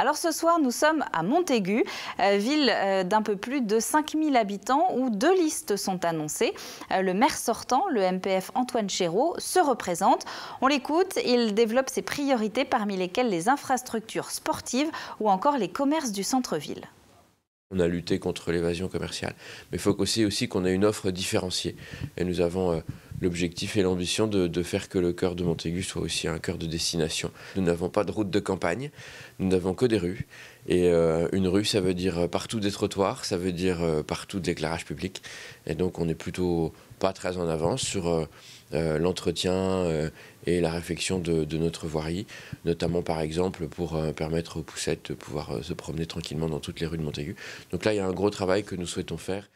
Alors ce soir, nous sommes à Montaigu, euh, ville euh, d'un peu plus de 5000 habitants où deux listes sont annoncées. Euh, le maire sortant, le MPF Antoine Chéreau, se représente. On l'écoute, il développe ses priorités parmi lesquelles les infrastructures sportives ou encore les commerces du centre-ville. On a lutté contre l'évasion commerciale. Mais il faut aussi, qu'on ait une offre différenciée. Et nous avons l'objectif et l'ambition de, faire que le cœur de Montaigu soit aussi un cœur de destination. Nous n'avons pas de route de campagne, nous n'avons que des rues. Et euh, une rue, ça veut dire partout des trottoirs, ça veut dire euh, partout de l'éclairage public. Et donc on est plutôt pas très en avance sur l'entretien et la réfection de, de, notre voirie, notamment par exemple pour permettre aux poussettes de pouvoir se promener tranquillement dans toutes les rues de Montaigu. Donc là, il y a un gros travail que nous souhaitons faire.